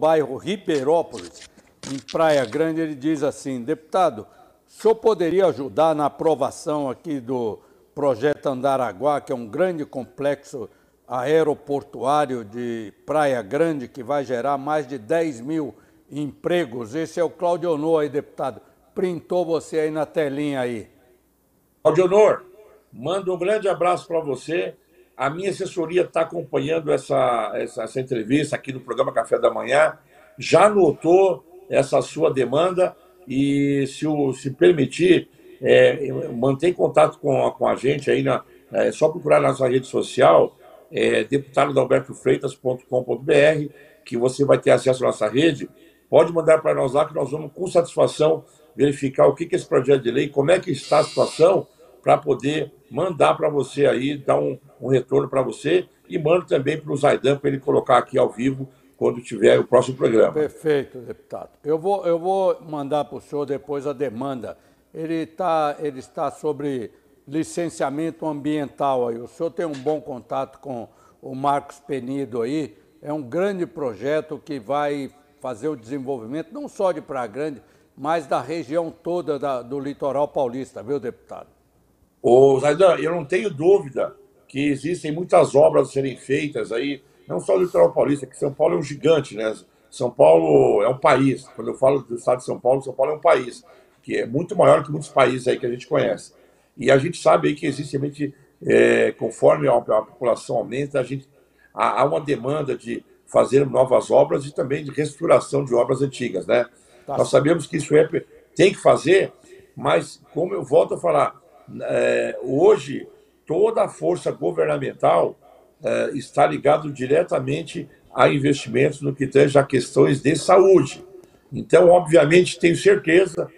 bairro Ribeirópolis, em Praia Grande, ele diz assim: deputado, o senhor poderia ajudar na aprovação aqui do projeto Andaraguá, que é um grande complexo aeroportuário de Praia Grande, que vai gerar mais de 10 mil empregos. Esse é o Claudio Honor aí, deputado. Printou você aí na telinha aí. Claudio Honor, mando um grande abraço para você. A minha assessoria está acompanhando essa, essa, essa entrevista aqui no programa Café da Manhã. Já notou essa sua demanda e, se, o, se permitir, é, mantém contato com, com a gente aí, na, é só procurar na nossa rede social, é, deputadodalbertofreitas.com.br, que você vai ter acesso à nossa rede. Pode mandar para nós lá que nós vamos, com satisfação, verificar o que, que é esse projeto de lei, como é que está a situação, para poder mandar para você aí, dar um, um retorno para você e mando também para o Zaidan para ele colocar aqui ao vivo quando tiver o próximo programa. Perfeito, deputado. Eu vou, eu vou mandar para o senhor depois a demanda. Ele, tá, ele está sobre licenciamento ambiental aí. O senhor tem um bom contato com o Marcos Penido aí. É um grande projeto que vai fazer o desenvolvimento não só de Praia Grande, mas da região toda da, do litoral paulista, viu, deputado? Ô, Zaidan, eu não tenho dúvida que existem muitas obras a serem feitas aí, não só no litoral paulista, que São Paulo é um gigante, né? São Paulo é um país. Quando eu falo do estado de São Paulo, São Paulo é um país, que é muito maior que muitos países aí que a gente conhece. E a gente sabe aí que existe, é, conforme a, a, população aumenta, a gente, há, há, uma demanda de fazer novas obras e também de restauração de obras antigas, né? Tá. Nós sabemos que isso é, tem que fazer, mas como eu volto a falar, é, hoje toda a força governamental é, está ligado diretamente a investimentos no que tange a questões de saúde. Então, obviamente, tenho certeza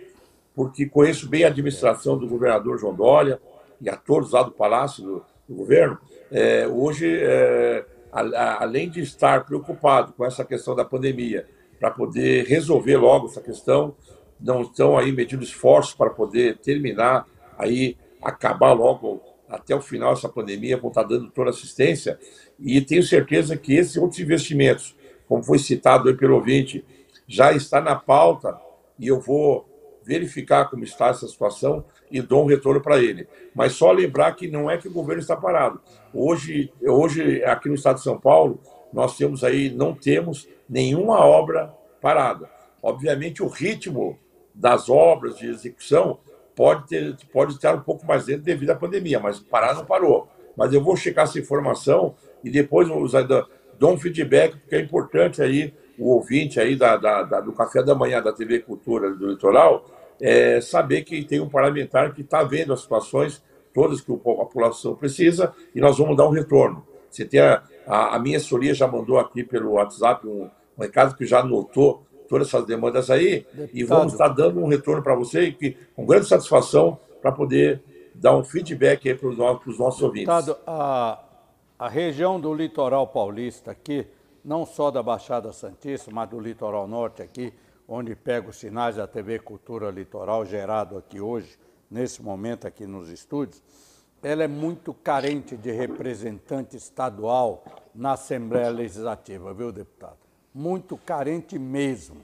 porque conheço bem a administração do governador João Dória e a todos lá do Palácio do, do Governo. É, hoje, é, a, a, além de estar preocupado com essa questão da pandemia, para poder resolver logo essa questão, não estão aí medindo esforços para poder terminar, aí acabar logo até o final essa pandemia, vão estar dando toda assistência. E tenho certeza que esses outros investimentos, como foi citado aí pelo ouvinte, já está na pauta e eu vou verificar como está essa situação e dou um retorno para ele. Mas só lembrar que não é que o governo está parado. Hoje, hoje aqui no estado de São Paulo, nós temos aí, não temos nenhuma obra parada. Obviamente, o ritmo das obras de execução pode, ter, pode estar um pouco mais lento devido à pandemia, mas parar não parou. Mas eu vou checar essa informação e depois dou um feedback, porque é importante aí o ouvinte aí da, da, da, do Café da Manhã da TV Cultura do Litoral é, saber que tem um parlamentar que está vendo as situações todas que a população precisa e nós vamos dar um retorno. Você tem a, a, a minha assessoria já mandou aqui pelo WhatsApp um, um recado que já anotou todas essas demandas aí Deputado. e vamos estar dando um retorno para você que, com grande satisfação para poder dar um feedback aí para os nossos, nossos ouvintes. Deputado, a, a região do litoral paulista aqui, não só da Baixada Santista, mas do litoral norte aqui, onde pega os sinais da TV Cultura Litoral, gerado aqui hoje, nesse momento aqui nos estúdios, ela é muito carente de representante estadual na Assembleia Legislativa, viu, deputado? Muito carente mesmo.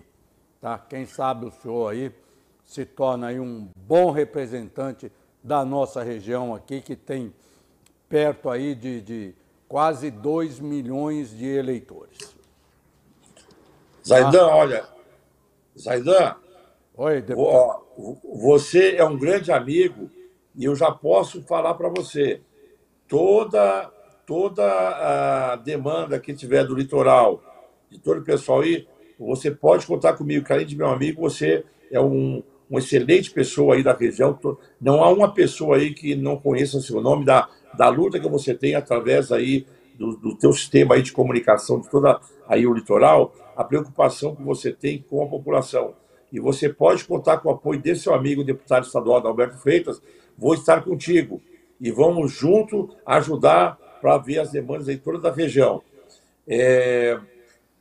Tá? Quem sabe o senhor aí se torna aí um bom representante da nossa região aqui, que tem perto aí de, de quase 2 milhões de eleitores. Zaidan, olha, Zaidan, Oi, você é um grande amigo e eu já posso falar para você, toda, toda a demanda que tiver do litoral, de todo o pessoal aí, você pode contar comigo, que além de meu amigo, você é um, uma excelente pessoa aí da região. Não há uma pessoa aí que não conheça seu nome, da, da luta que você tem através aí do, do teu sistema aí de comunicação, de toda aí o litoral, a preocupação que você tem com a população. E você pode contar com o apoio desse seu amigo, deputado estadual Alberto Freitas, vou estar contigo. E vamos junto ajudar para ver as demandas aí toda da região. É,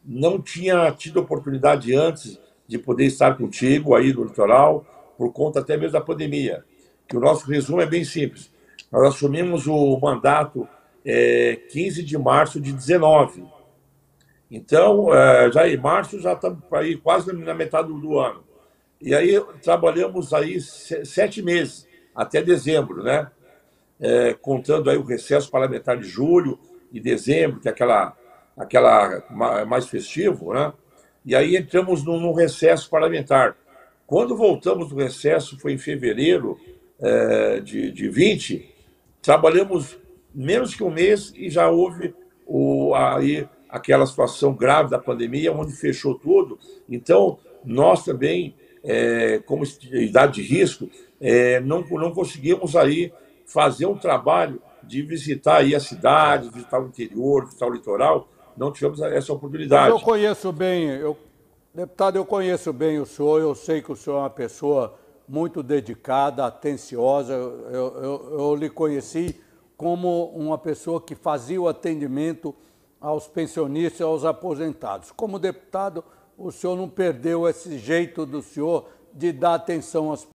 não tinha tido oportunidade antes de poder estar contigo aí no litoral, por conta até mesmo da pandemia. Que o nosso resumo é bem simples. Nós assumimos o mandato é, 15 de março de 19 Então, é, já em março, já estamos aí quase na metade do ano. E aí trabalhamos aí sete meses, até dezembro, né? É, contando aí o recesso parlamentar de julho e dezembro, que é aquela, aquela mais festivo, né? E aí entramos num, num recesso parlamentar. Quando voltamos do recesso, foi em fevereiro é, de, de 20, trabalhamos menos que um mês e já houve o, aí aquela situação grave da pandemia, onde fechou tudo. Então, nós também, é, como idade de risco, é, não, não conseguimos aí fazer um trabalho de visitar aí a cidade, visitar o interior, visitar o litoral, não tivemos essa oportunidade. Mas eu conheço bem, eu, deputado, eu conheço bem o senhor, eu sei que o senhor é uma pessoa muito dedicada, atenciosa, eu, eu, eu lhe conheci como uma pessoa que fazia o atendimento aos pensionistas e aos aposentados. Como deputado, o senhor não perdeu esse jeito do senhor de dar atenção às